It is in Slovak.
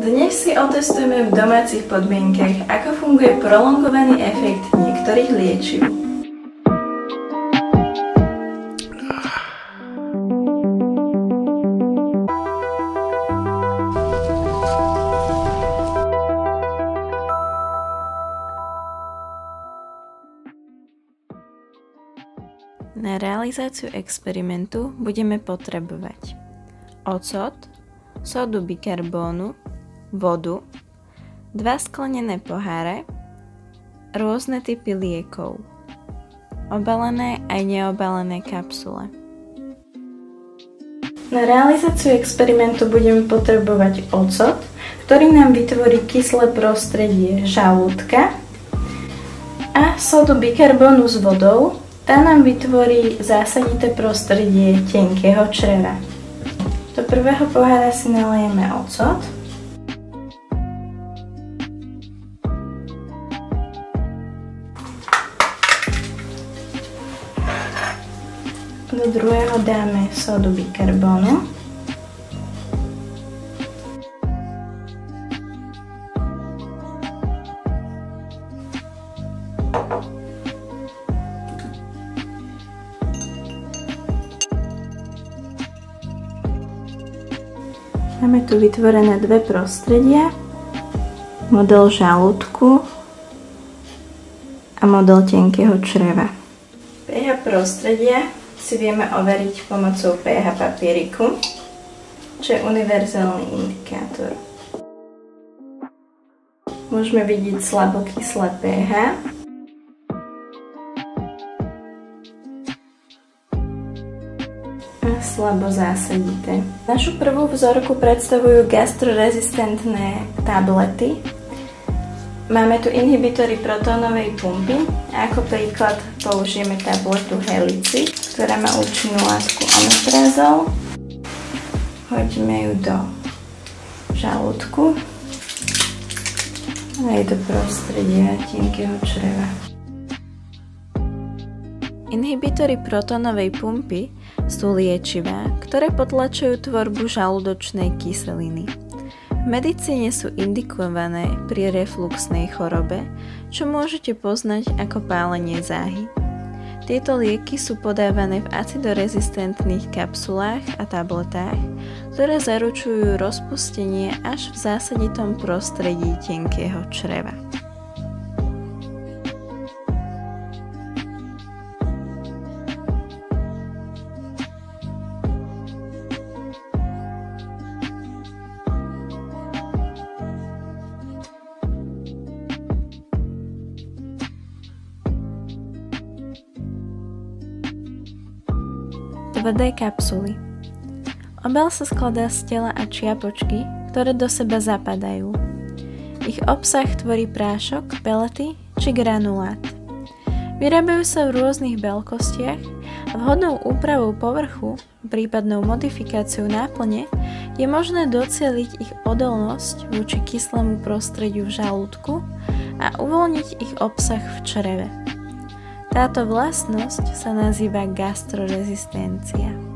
Dnes si otestujeme v domácich podmienkach, ako funguje prolongovaný efekt niektorých liečiv. Na realizáciu experimentu budeme potrebovať ocot, sodu bikarbónu, vodu, dva sklenené poháre, rôzne typy liekov, obalené aj neobalené kapsule. Na realizáciu experimentu budeme potrebovať ocot, ktorý nám vytvorí kyslé prostredie žalúdka a sodu bikarbónu s vodou, tá nám vytvorí zásadité prostredie tenkého čreva. Do prvého pohára si nalejeme ocot. Do druhého dáme sodu bikarbónu. Máme tu vytvorené dve prostredia, model žalúdku a model tenkého čreva. pH prostredia si vieme overiť pomocou pH papieriku, čo je univerzálny indikátor. Môžeme vidieť slabokyslé pH, slabo zásadité. Našu prvú vzorku predstavujú gastrorezistentné tablety. Máme tu inhibitory protónovej pumpy ako príklad použijeme tabletu Helici, ktorá účinnú látku omeprazol. Hodíme ju do žalúdku aj do prostredia tenkého čreva. Inhibitory protónovej pumpy sú liečivá, ktoré potlačujú tvorbu žalúdočnej kyseliny. V medicíne sú indikované pri refluxnej chorobe, čo môžete poznať ako pálenie záhy. Tieto lieky sú podávané v acidorezistentných kapsulách a tabletách, ktoré zaručujú rozpustenie až v zásaditom prostredí tenkého čreva. Tvrdé kapsuly. Obal sa skladá z tela a čiapočky, ktoré do seba zapadajú. Ich obsah tvorí prášok, pelety či granulát. Vyrábajú sa v rôznych veľkostiach a vhodnou úpravou povrchu, prípadnou modifikáciou náplne, je možné docieliť ich odolnosť voči kyslému prostrediu v žalúdku a uvoľniť ich obsah v čreve. Táto vlastnosť sa nazýva gastrorezistencia.